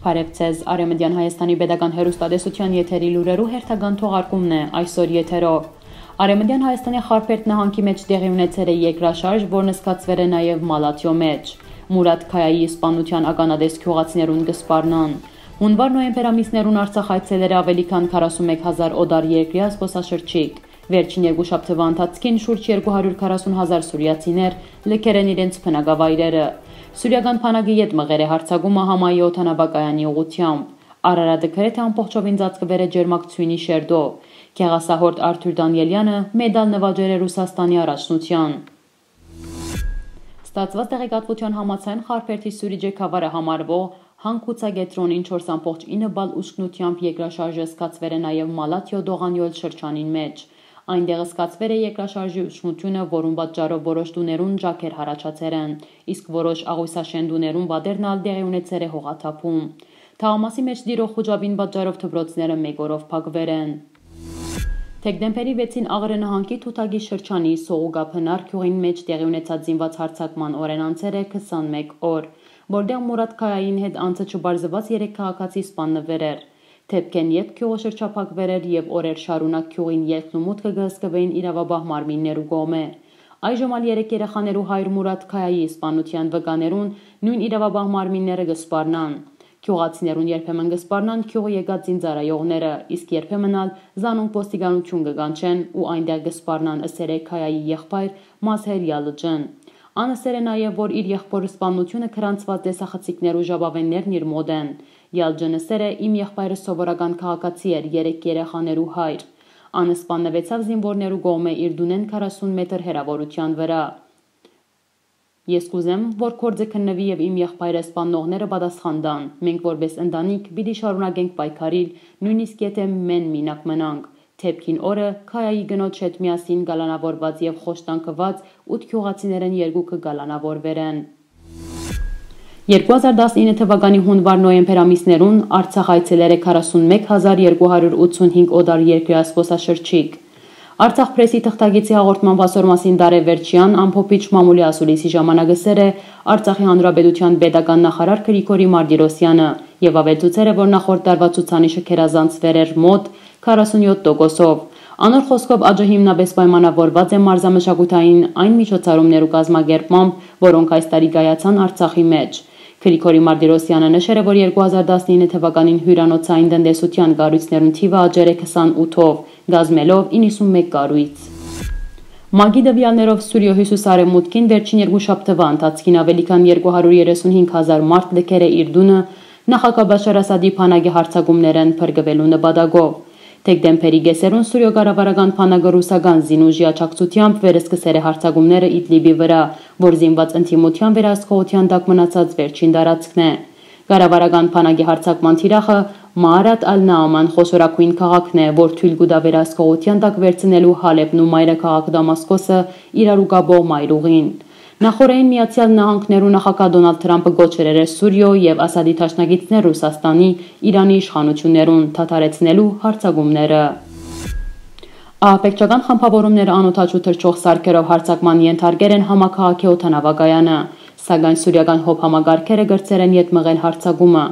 Բարև ձեզ, Արեմեդյան Հայաստանի Պետական Հերոստատեսության եթերի լուրերու հերթական թողարկումն է այսօր եթերով։ Արեմեդյան Հայաստանի Խարփերտ նահանգի մեջ տեղի ունեցել է երկրաշարժ, որն սկացվել է նաև Մալաթիո մեջ։ Մուրադ Քայայի իսպանության ականադես քյուղացիներուն գսպարնան։ Հունվար-նոյեմբեր ամիսներուն Արցախ այցելել ավելի քան 41000 օդար երկրյա զբոսաշրջիկ։ Վերջին երկու շաբթվա ընթացքին շուրջ 240 հազար սուրիացիներ լքեր են իրենց փնագավայրերը։ Սուրիական փանագի յետ մղեր է հարցագումը համայի օթանաբակայանի ուղությամբ։ Արարատը գրեթե ամբողջովին ծածկվեր է ջերմակցույնի շերդով։ Գեղասահորդ Արթուր Դանիելյանը մեդալ նվաճեր է Ռուսաստանի առաջնության։ Ստացված տեղեկատվության համաձայն Խարփերթի Սուրիջե խավարը համարվող Հանքուցագետրոնին 4.9 բալ ուշքնությամբ երկրաշարժը սկացվել է նաև Մալաթիո Դողանյոլ շրջանին մեջ։ Այնտեղ սկացվել է երկրաշարժի ուշնությունը, որուն պատճառով որոշ տուներուն ջաքեր հարաճացել են, իսկ որոշ աղույսաշենդուներուն վադերն ալ դեղի ունեցել է հողաթափում։ Թաղամասի մեջ դիրող խոջաբին պատճառով թբրոցները մեկ օրով փակվել են։ Թեկդեմպերի 6-ին Աղրը նահանգի Թութագի շրջանի Սողուգափնար քյուղին մեջ տեղի ունեցած զինված հարձակման օրեն անցել է 21 օր, որտեղ Մուրադ Քայային հետ անցը չբարձված 3 քաղաքացի սպաննվել էր։ Թեփքեն յետ քյուղը շրջափակվել էր եւ օրեր շարունակ քյուղին ելքն ու մուտքը գսկվեին իրավաբահ մարմիններու կողմէ։ Այժմ ալ երեք երեխաներու հայր Մուրադ Քայայի իսպանության վկաներուն նույն իրավաբահ մարմինները գսպարնան։ Քյուղացիներուն երբեմն գսպարնան քյուղը եկած զինծառայողները, իսկ երբեմն ալ զանոնք ոստիկանություն կգանչեն ու այնտեղ գսպարնան ըսերը Քայայի եղբայր Մասհեր Յալջան։ Անսեր է նաև, որ իր եղբորը սպանությունը քրանցված տեսախցիկներու ժաբավեններն իր մոտ են։ Յալջանսերը իմ եղբայրը սովորական քաղաքացի էր, 3 երեխաներու հայր։ Անը սպաննվեցավ զինվորներու գողմե իր դունեն 40 մետր հեռավորության վրա։ Ես կուզեմ, որ կորձը քննվի եւ իմ եղբայրը սպանողները պատասխան տան։ Մենք որպես ընտանիք պիտի շարունակենք պայքարիլ, նույնիսկ եթե մեն մինակ մնանք։ Թեփքին օրը Քայայի գնոջ հետ միասին գալանավորված եւ խոշտանկված 8 քյուղացիներն երկուքը գալանավորվերեն։ 2019 թվականի հունվար-նոյեմբեր ամիսներուն Արցախ այցելեր է 41285 օդար երկրյա զբոսաշրջիկ։ Արցախ պրեսի թղթագիտի հաղորդման վասորմասին Դարեվերջյան ամփոփիչ մամուլի ասուլիսի ժամանակսեր է Արցախի հանրապետության pedagogan նախարար Գրիգորի Մարտիրոսյանը եւ ավելցուցեր է, որ նախորդ տարվա ցուցանիշը քերազանցվեր էր մոտ 47%-ով։ Անոր խոսքով ԱԺ հիմնապես պայմանավորված է մարզամշակութային այն միջոցառումներու կազմակերպմամբ, որոնք այս տարի գայացան Արցախի մեջ։ Գրիգորի Մարտիրոսյանը նշել է, որ 2019 թվականին հյուրանոցային տնտեսության կառույցներուն թիվը աճեր է 28-ով, գազմելով 91 կառույց։ Մագի դվյալներով Սուրիո հյուսիսարևմուտքին վերջին երկու շաբթվա ընթացքին ավելի քան 235000 մարդ լքեր է իր դունը նախագահ Բաշար Ասադի փանագի հարցակումներն փրկվելու նպատակով։ Դեկտեմբերի գեսերուն Սուրիո կառավարական փանագը ռուսական զինուժի աջակցությամբ վերսկսել է հարցակումները Իդլիբի վրա, որ զինված ընդդիմության վերահսկողության տակ մնացած վերջին տարածքն է։ Կառավարական փանագի հարցակման թիրախը Մարատ ալ-Նաաման խոշորակույն քաղաքն է, որ թույլ կուտա վերահսկողության տակ վերցնելու Հալեբն ու մայրաքաղաք Դամասկոսը իրարուկաբող մայրուղին։ Նախորդային Միացյալ Նահանգներու նախագահ Դոնալդ Թրամփը գոչեր էր Սուրիո եւ Ասադի ճաշնագիտներ Ռուսաստանի Իրանի իշխանություններուն թաթարեցնելու հարցակումները։ Ահապեկչական խմբավորումները անօթաչու թրջող սարքերով հարցակման ենթարկեր են համակարգի օթանավակայանը, սակայն սուրիական հոբ համագարկերը գրծեր են յետ մղել հարցակումը։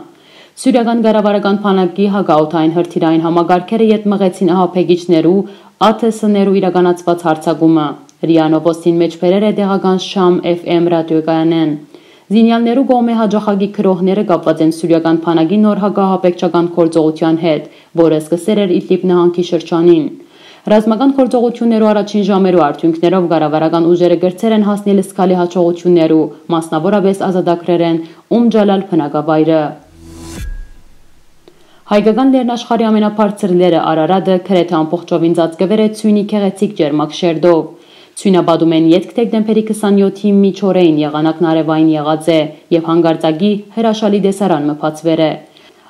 Սուրիական գարավարական փանակի հագաութային հրթիրային համագարկերը յետ մղեցին ահապեկիչներու ԱԹՍ-ներու իրականացված հարցակումը։ Ռիանովոստին մեջ բերեր է տեղական Շամ FM ռադիոկայանեն։ Զինյալներու գոմե հաջախագի քրոհները կապված են սուրյական փանագի նոր հագահապեկչական գործողության հետ, որը սկսել էր Իդլիբ նահանգի շրջանին։ Ռազմական գործողություններու առաջին ժամերու արդյունքներով գարավարական ուժերը գրծեր են հասնել սկալի հաջողություններու, մասնավորապես ազատագրեր են Ում Ջալալ փնագավայրը։ Հայկական լեռնաշխարի ամենաբարձր լերը Արարատը քրեթե ամբողջովին ծածկվել է ցույնի քեղեցիկ ջերմակ շերդով։ Ցույնաբադում են յետք դեկտեմբերի 27-ի միջօրեին եղանակն արևային եղած է եւ հանգարցագի հրաշալի դեսարան մփացվեր է։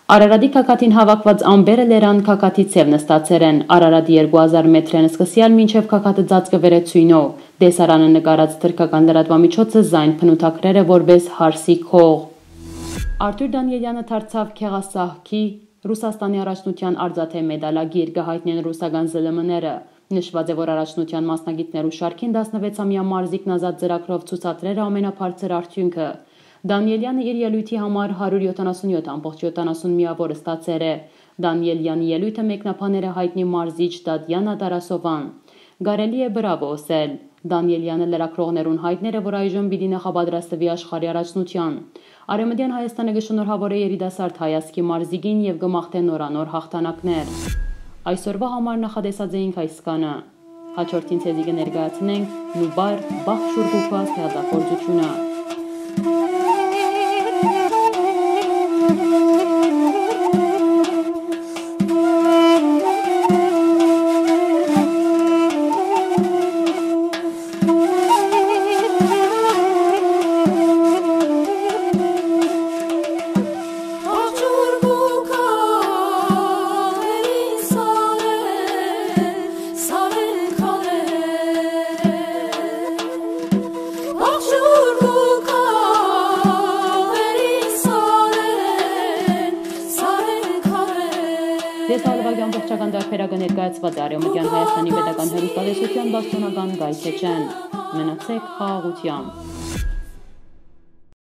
Արարատի կակատին հավաքված ամբերը լերան կակատի ցև նստացեր են։ Արարատի 2000 մետրեն սկսյալ մինչև կակատը ծածկվեր է ցույնով։ Դեսարանը նկարած թրկական լրատվամիջոցը զայն փնութակրերը որպես հարսի քող։ Արտուր Դանիելյանը դարձավ Քեղասահքի Ռուսաստանի առաջնության արձաթե մեդալագիր կհայտնեն ռուսական ԶԼՄ-ները։ Նշված է, որ առաջնության մասնագետներու շարքին 16-ամյա մարզիկն ազատ ծրագրով ցուցադրել ամենաբարձր արդյունքը։ Դանիելյանը իր ելույթի համար 177.70 միավոր ստացեր է։ Դանիելյանի ելույթը մեկնաբաներ է հայտնի մարզիչ Տատյանա Տարասովան։ Գարելի է բրավո ասել։ Դանիելյանը լրակրողներուն հայտներ է, որ այժմ պիտի նախապատրաստվի աշխարհի առաջնության։ Արեմդյան Հայաստանը կշնորհավոր է երիտասարդ հայացքի մարզիկին եւ կմաղթե նորանոր հաղթանակներ։ Այսօրվա համար նախադեսած էինք այս կանը։ Հաջորդին ցեզի կներկայացնենք Նուբար Բախ Mm-hmm. Ստեղծագործությունը։ Դեսալվագյան ողջական դարբերակը ներկայացված է Արևմտյան Հայաստանի Պետական Հերոստատեսության Բաստոնական գայթեչեն։ Մնացեք խաղաղությամբ։